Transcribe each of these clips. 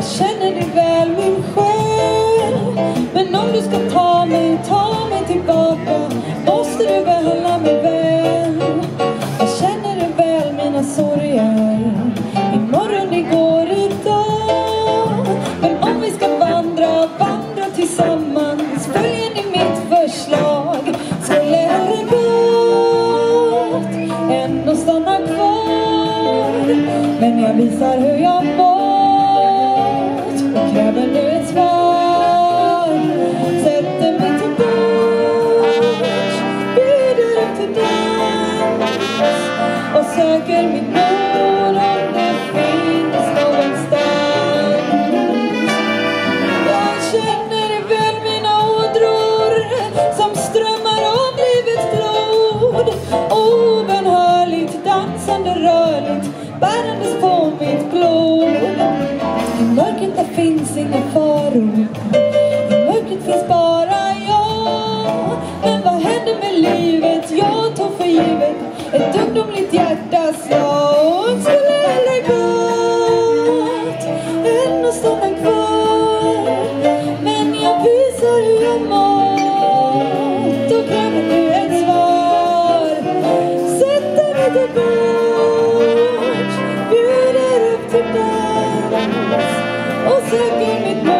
Jag känner dig väl min själ. Men om du ska ta mig, ta mig tillbaka Måste du behandla mig väl. Jag känner dig väl mina sorger Imorgon, igår, idag Men om vi ska vandra, vandra tillsammans Följer ni mitt förslag Skulle hellre gått än att stanna kvar. Men jag visar hur jag mår. Söker mitt mål om det finns någonstans jag känner väl mina ådror som strömmar av livets blod. Obönhörligt, dansande, rörligt, bärandes på mitt blod. I mörkret där finns inga faror. I mörkret finns bara jag. Och söker mitt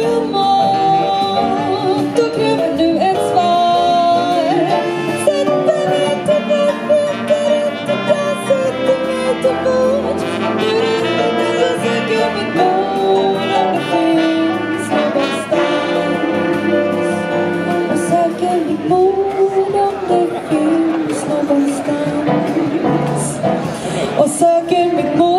second, me more.